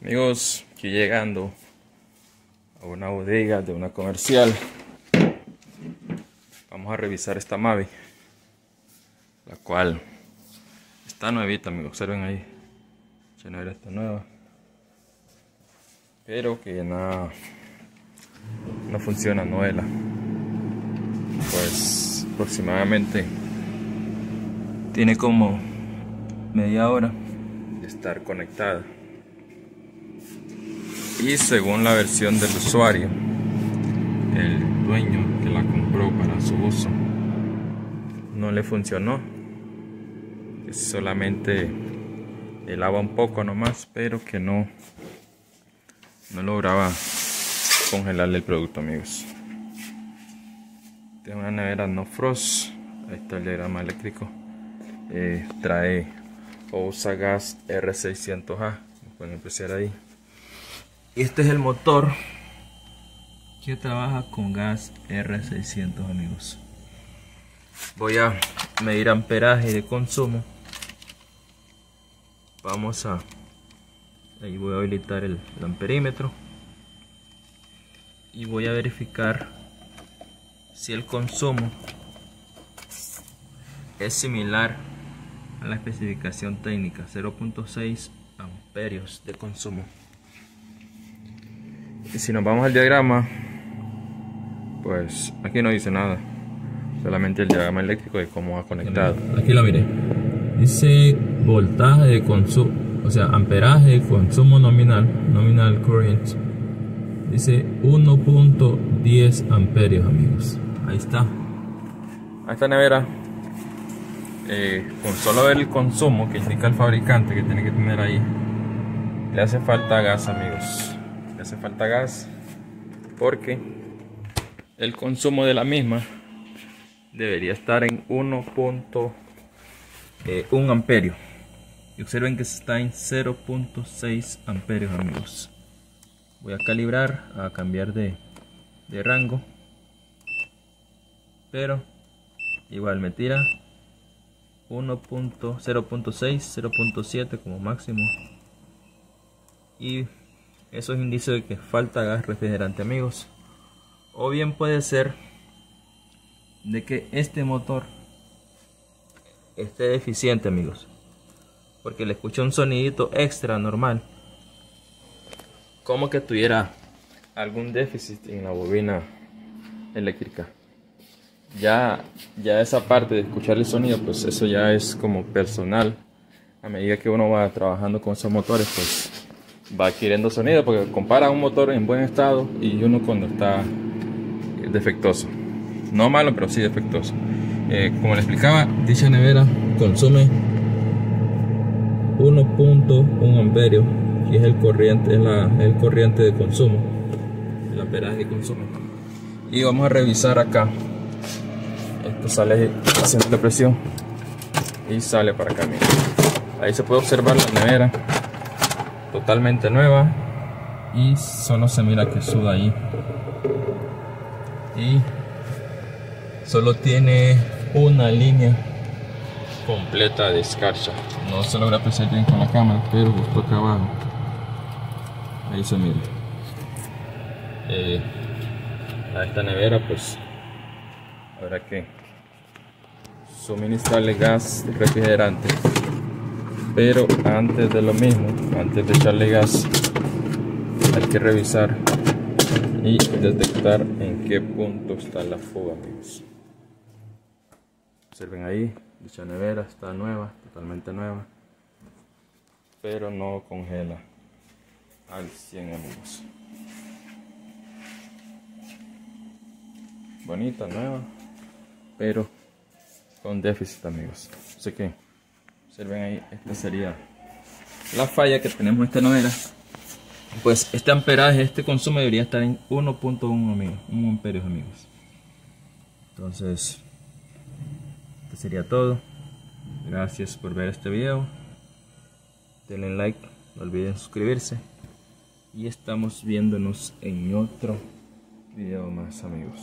Amigos, aquí llegando a una bodega de una comercial. Vamos a revisar esta Mavi, la cual está nuevita, amigos. Observen ahí, ya no era esta nueva, pero que nada no funciona, no Pues aproximadamente tiene como media hora de estar conectada y según la versión del usuario el dueño que la compró para su uso no le funcionó. Solamente helaba un poco nomás pero que no no lograba congelarle el producto amigos. Tiene una nevera no frost ahí está el diagrama eléctrico. Eh, trae o gas R600A pueden empezar ahí este es el motor que trabaja con gas R600 amigos. Voy a medir amperaje de consumo. Vamos a... Ahí voy a habilitar el, el amperímetro. Y voy a verificar si el consumo es similar a la especificación técnica 0.6 amperios de consumo si nos vamos al diagrama, pues aquí no dice nada. Solamente el diagrama eléctrico de cómo va conectado. Aquí lo mire. Dice voltaje de consumo, o sea, amperaje consumo nominal, nominal current. Dice 1.10 amperios, amigos. Ahí está. A esta nevera, eh, con solo ver el consumo que indica el fabricante que tiene que tener ahí, le hace falta gas, amigos hace falta gas porque el consumo de la misma debería estar en 1.1 eh, amperio. Y observen que está en 0.6 amperios amigos. Voy a calibrar a cambiar de, de rango. Pero igual me tira 1.0.6 0.7 como máximo. Y eso es indicio de que falta gas refrigerante amigos. O bien puede ser de que este motor esté deficiente amigos. Porque le escuché un sonidito extra normal. Como que tuviera algún déficit en la bobina eléctrica. Ya, ya esa parte de escuchar el sonido, pues eso ya es como personal. A medida que uno va trabajando con esos motores, pues va adquiriendo sonido porque compara un motor en buen estado y uno cuando está defectuoso. No malo, pero sí defectuoso. Eh, como le explicaba, dicha nevera consume 1.1 amperio y es el corriente, es la, el corriente de consumo, el amperaje que consume. Y vamos a revisar acá. Esto sale haciendo la presión y sale para acá. Ahí se puede observar la nevera totalmente nueva. Y solo se mira que suda ahí. Y solo tiene una línea completa de escarcha. No se logra apreciar bien con la cámara pero justo acá abajo. Ahí se mira. Eh, a esta nevera pues habrá que suministrarle gas refrigerante pero antes de lo mismo antes de echarle gas hay que revisar y detectar en qué punto está la fuga amigos. Observen ahí dicha nevera está nueva totalmente nueva pero no congela al 100 amigos. Bonita nueva pero con déficit amigos. Así que observen ahí, esta sería la falla que tenemos en esta novela. Pues este amperaje, este consumo debería estar en 1.1 amigos, 1 amperios amigos. Entonces, esto sería todo. Gracias por ver este video. Denle like, no olviden suscribirse. Y estamos viéndonos en otro video más amigos.